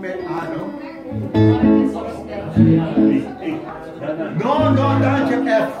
comer. Ah, não? Não, não, não, F.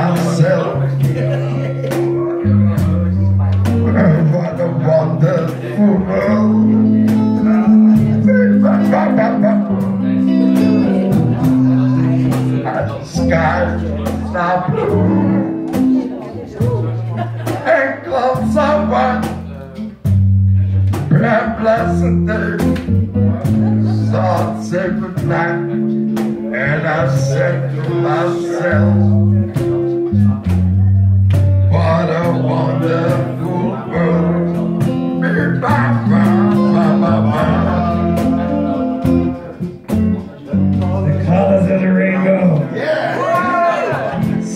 myself, what a wonderful world. And is now blue and clouds are white. Prayer blessed day, say good night, and I said to myself,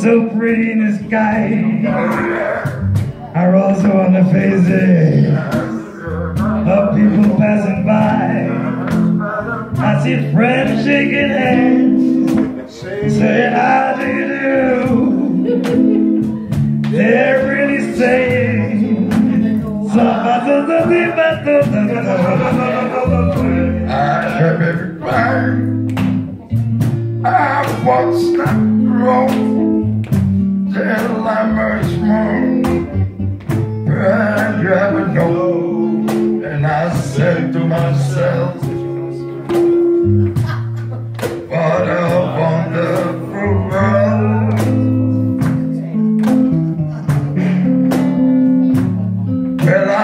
So pretty in the sky. Are also on the faces of people passing by. I see friends shaking hands, saying, How do you do? They're really saying, I have everything. I watched that grow till I'm a small. I never know. And I said to myself, what a wonderful world. Well, I